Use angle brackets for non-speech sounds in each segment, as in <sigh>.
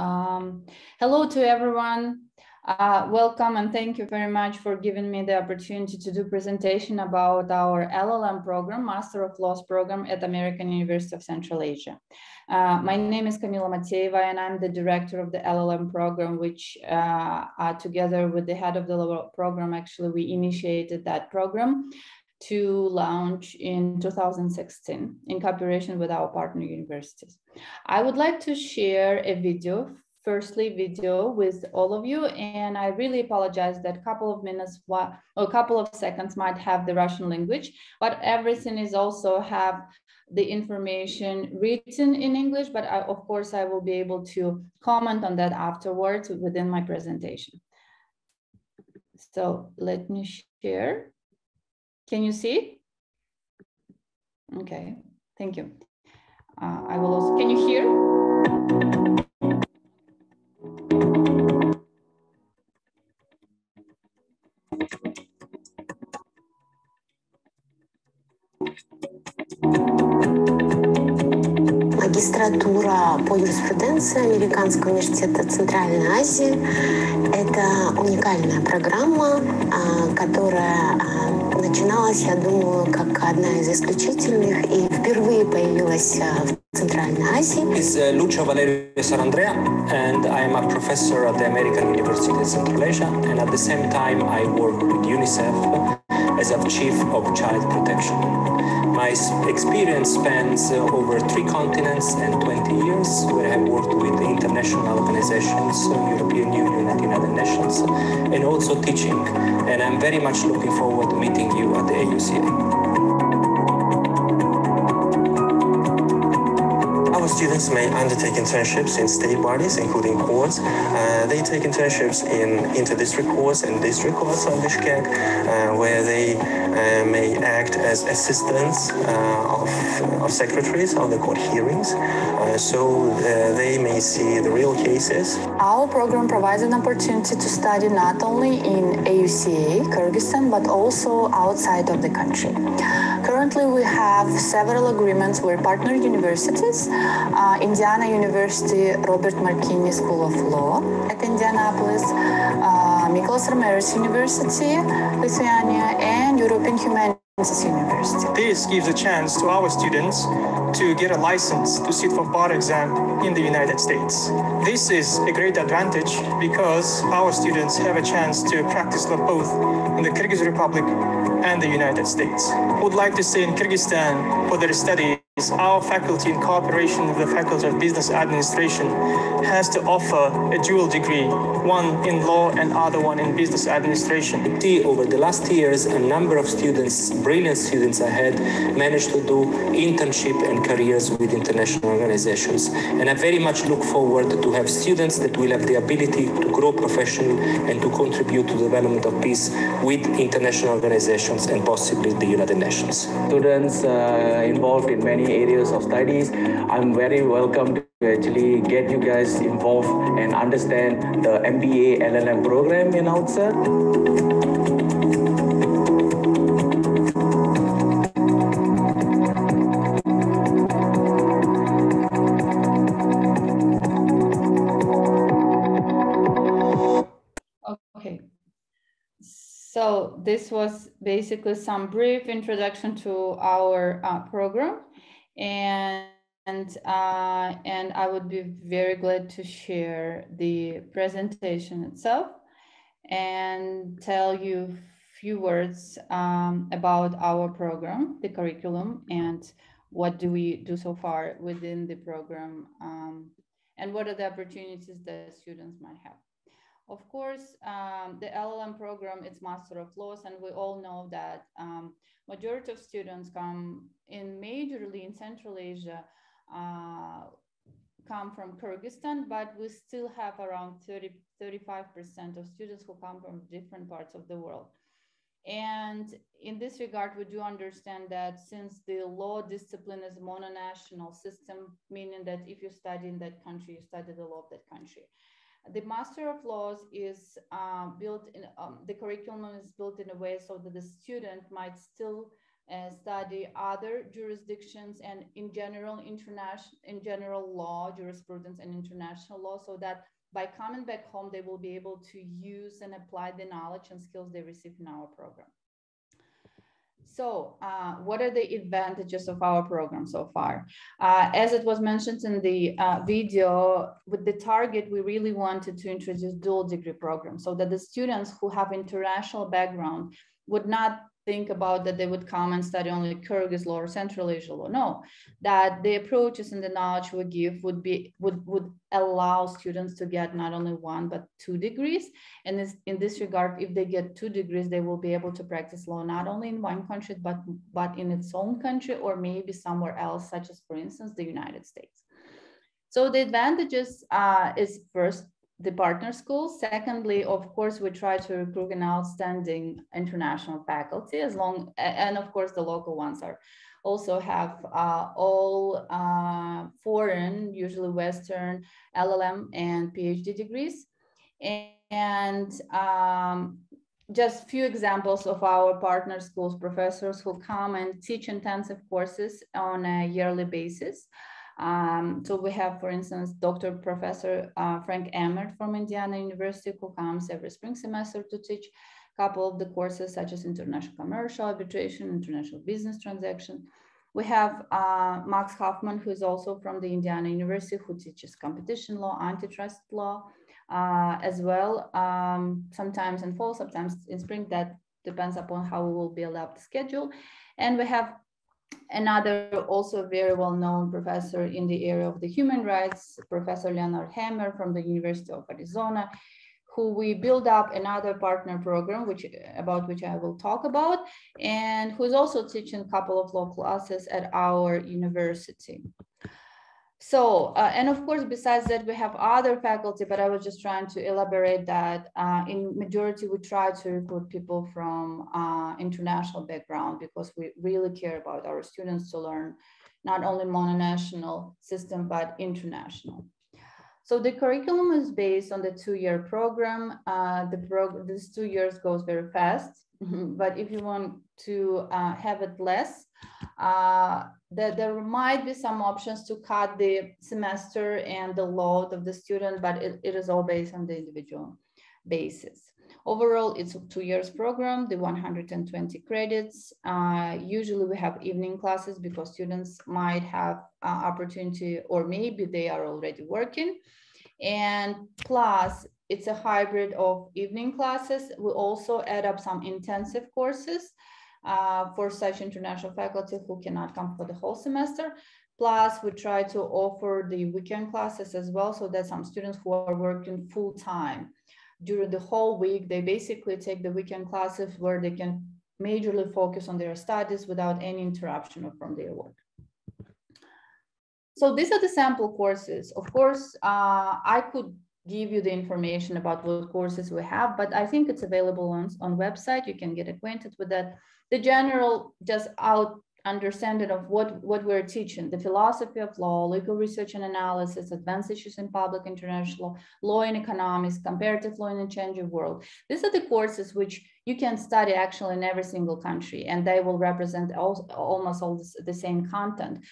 Um, hello to everyone. Uh, welcome and thank you very much for giving me the opportunity to do presentation about our LLM program, Master of Laws program at American University of Central Asia. Uh, my name is Kamila Mateyeva and I'm the director of the LLM program, which uh, together with the head of the law program, actually we initiated that program to launch in 2016 in cooperation with our partner universities. I would like to share a video, firstly video with all of you, and I really apologize that a couple of minutes or a couple of seconds might have the Russian language, but everything is also have the information written in English, but I, of course I will be able to comment on that afterwards within my presentation. So let me share. Can you see? Okay, thank you. Uh, I will also, can you hear? Магистратура по юриспруденции Американского университета Центральной Азии – это уникальная программа, а, которая а, начиналась, я думаю, как одна из исключительных и впервые появилась в Центральной Азии. As a chief of child protection. My experience spans uh, over three continents and 20 years, where I have worked with international organizations, European Union and United Nations, and also teaching. And I'm very much looking forward to meeting you at the AUCA. Students may undertake internships in state bodies, including courts. Uh, they take internships in inter-district courts and district courts of Bishkek, uh, where they uh, may act as assistants uh, of, of, secretaries of the court hearings. Uh, so uh, they may see the real cases. Our program provides an opportunity to study not only in AUCA, Kyrgyzstan, but also outside of the country. Currently, we have several agreements with partner universities uh, Indiana University Robert McKinney School of Law at Indianapolis, uh, Mykolas Romeris University, Lithuania, and European Humanities University. This gives a chance to our students to get a license to sit for bar exam in the United States. This is a great advantage because our students have a chance to practice law both in the Kyrgyz Republic and the United States. Would like to stay in Kyrgyzstan for their study our faculty, in cooperation with the Faculty of Business Administration, has to offer a dual degree, one in law and other one in business administration. See, over the last years, a number of students, brilliant students I had, managed to do internship and careers with international organizations. And I very much look forward to have students that will have the ability to grow professionally and to contribute to the development of peace with international organizations and possibly the United Nations. Students uh, involved in many areas of studies. I'm very welcome to actually get you guys involved and understand the MBA LLM program in. Okay, so this was basically some brief introduction to our uh, program and and, uh, and I would be very glad to share the presentation itself and tell you a few words um, about our program, the curriculum, and what do we do so far within the program, um, and what are the opportunities that students might have. Of course, um, the LLM program, it's Master of Laws, and we all know that um, majority of students come in majorly in Central Asia, uh, come from Kyrgyzstan, but we still have around 30, 35% of students who come from different parts of the world. And in this regard, we do understand that since the law discipline is a mononational system, meaning that if you study in that country, you study the law of that country. The Master of Laws is uh, built in, um, the curriculum is built in a way so that the student might still uh, study other jurisdictions and in general international in general law jurisprudence and international law so that by coming back home they will be able to use and apply the knowledge and skills they receive in our program so uh, what are the advantages of our program so far? Uh, as it was mentioned in the uh, video, with the target, we really wanted to introduce dual degree programs so that the students who have international background would not think about that they would come and study only Kyrgyz law or Central Asia law. No, that the approaches and the knowledge we give would be would would allow students to get not only one but two degrees. And this, in this regard, if they get two degrees, they will be able to practice law not only in one country but but in its own country or maybe somewhere else, such as for instance the United States. So the advantages uh, is first the partner schools. Secondly, of course, we try to recruit an outstanding international faculty as long, and of course the local ones are also have uh, all uh, foreign, usually Western LLM and PhD degrees. And um, just few examples of our partner schools professors who come and teach intensive courses on a yearly basis. Um, so we have, for instance, Dr. Professor uh, Frank Emmert from Indiana University, who comes every spring semester to teach a couple of the courses such as international commercial arbitration, international business transaction. We have uh, Max Huffman, who is also from the Indiana University, who teaches competition law, antitrust law, uh, as well. Um, sometimes in fall, sometimes in spring, that depends upon how we will build up the schedule. And we have another also very well-known professor in the area of the human rights, Professor Leonard Hammer from the University of Arizona, who we build up another partner program, which about which I will talk about, and who's also teaching a couple of law classes at our university. So, uh, and of course, besides that, we have other faculty, but I was just trying to elaborate that uh, in majority, we try to recruit people from uh, international background because we really care about our students to learn not only mononational system, but international. So the curriculum is based on the two-year program. Uh, the prog this two years goes very fast, <laughs> but if you want to uh, have it less, uh, that there might be some options to cut the semester and the load of the student, but it, it is all based on the individual basis. Overall, it's a two years program, the 120 credits. Uh, usually we have evening classes because students might have uh, opportunity or maybe they are already working. And plus it's a hybrid of evening classes. We also add up some intensive courses uh, for such international faculty who cannot come for the whole semester. Plus, we try to offer the weekend classes as well so that some students who are working full time during the whole week, they basically take the weekend classes where they can majorly focus on their studies without any interruption from their work. So these are the sample courses. Of course, uh, I could give you the information about what courses we have, but I think it's available on, on website. You can get acquainted with that the general just out understanding of what, what we're teaching, the philosophy of law, legal research and analysis, advanced issues in public international law law and economics, comparative law in a changing world. These are the courses which you can study actually in every single country, and they will represent all, almost all the same content.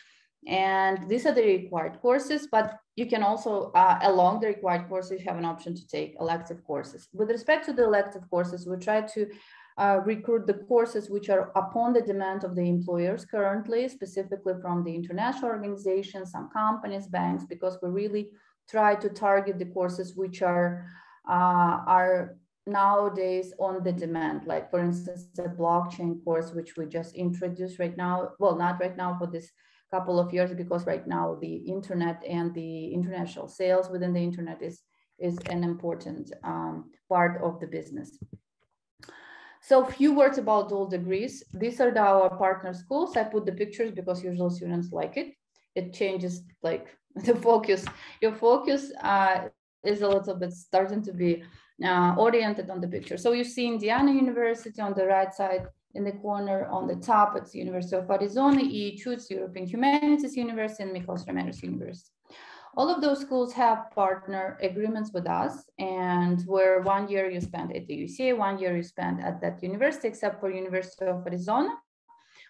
And these are the required courses, but you can also, uh, along the required courses, you have an option to take elective courses. With respect to the elective courses, we try to uh, recruit the courses which are upon the demand of the employers currently, specifically from the international organizations, some companies, banks, because we really try to target the courses which are, uh, are nowadays on the demand. Like for instance, the blockchain course, which we just introduced right now. Well, not right now for this couple of years, because right now the internet and the international sales within the internet is, is an important um, part of the business. So few words about dual degrees. These are the, our partner schools. I put the pictures because usually students like it. It changes like <laughs> the focus. Your focus uh, is a little bit starting to be uh, oriented on the picture. So you see Indiana University on the right side in the corner on the top, it's University of Arizona, EHU, it's European Humanities University and Mykolas Romeris University. All of those schools have partner agreements with us and where one year you spend at the UCA, one year you spend at that university, except for University of Arizona,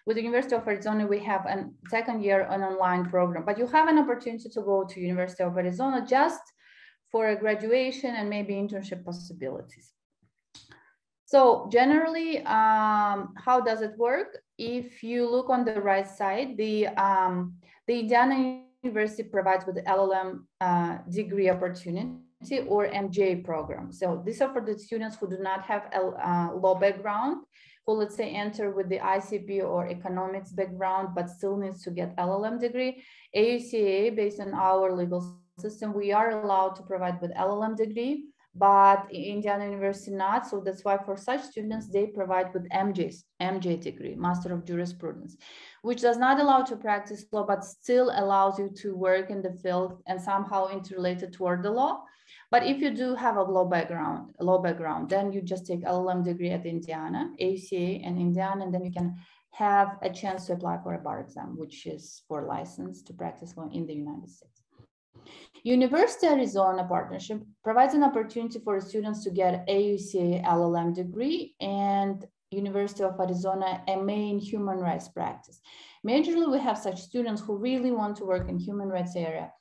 With the University of Arizona, we have a second year an online program, but you have an opportunity to go to University of Arizona just for a graduation and maybe internship possibilities. So generally, um, how does it work? If you look on the right side, the, um, the Indiana University provides with LLM uh, degree opportunity or MJ program. So these are for the students who do not have a uh, law background, who let's say enter with the ICP or economics background, but still needs to get LLM degree. AUCA, based on our legal system, we are allowed to provide with LLM degree but Indiana University not. So that's why for such students, they provide with MJs, MJ degree, Master of Jurisprudence, which does not allow to practice law, but still allows you to work in the field and somehow interrelated toward the law. But if you do have a law background, a law background, then you just take LLM degree at Indiana, ACA and Indiana, and then you can have a chance to apply for a bar exam, which is for license to practice law in the United States. University of Arizona partnership provides an opportunity for students to get AUCA LLM degree and University of Arizona MA in human rights practice. Majorly, we have such students who really want to work in human rights area.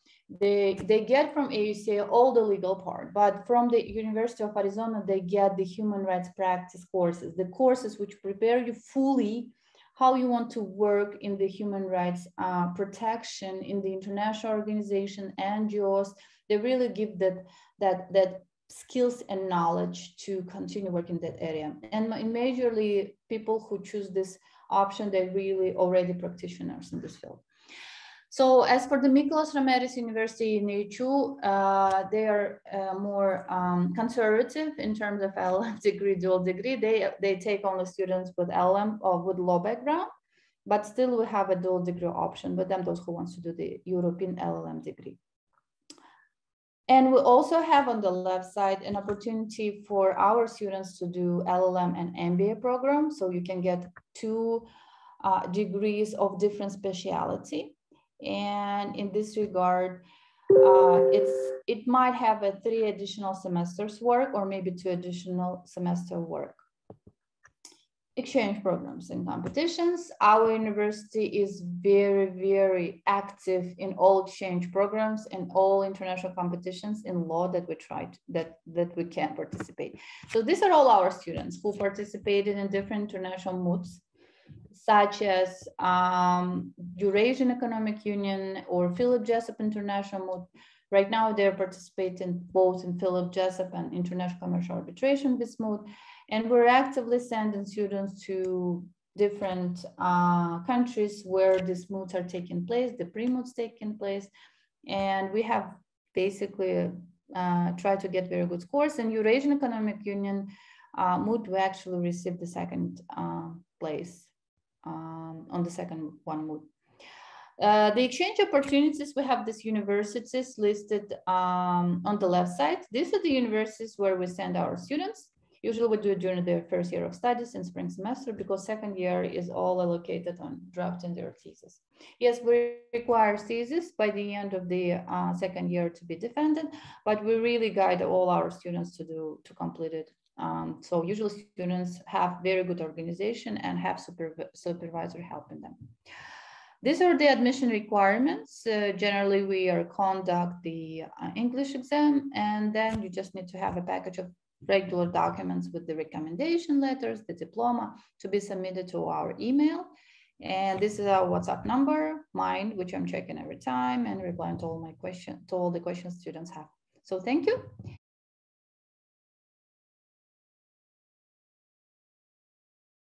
They, they get from AUCA all the legal part, but from the University of Arizona, they get the human rights practice courses, the courses which prepare you fully how you want to work in the human rights uh, protection in the international organization, NGOs. They really give that, that, that skills and knowledge to continue working in that area. And majorly people who choose this option, they're really already practitioners in this field. So as for the Mykolas Romeris University in AHU, uh, they are uh, more um, conservative in terms of LLM <laughs> degree, dual degree. They, they take only students with LLM or with law background, but still we have a dual degree option with them, those who wants to do the European LLM degree. And we also have on the left side an opportunity for our students to do LLM and MBA program. So you can get two uh, degrees of different speciality. And in this regard, uh, it's it might have a three additional semesters work or maybe two additional semester work. Exchange programs and competitions. Our university is very, very active in all exchange programs and all international competitions in law that we tried that, that we can participate. So these are all our students who participated in different international moots such as um, Eurasian Economic Union or Philip Jessup International. Right now, they're participating both in Philip Jessup and International Commercial Arbitration Vis Moot. And we're actively sending students to different uh, countries where these moots are taking place, the pre-moots taking place. And we have basically uh, tried to get very good scores. And Eurasian Economic Union uh, we actually received the second uh, place um, on the second one moot. Uh, the exchange opportunities, we have these universities listed um, on the left side. These are the universities where we send our students. Usually we do it during their first year of studies in spring semester because second year is all allocated on drafting their thesis. Yes, we require thesis by the end of the uh, second year to be defended, but we really guide all our students to do to complete it um, so usually students have very good organization and have supervisor helping them. These are the admission requirements. Uh, generally, we are conduct the uh, English exam, and then you just need to have a package of regular documents with the recommendation letters, the diploma to be submitted to our email. And this is our WhatsApp number, mine, which I'm checking every time and replying to all my questions, to all the questions students have. So thank you.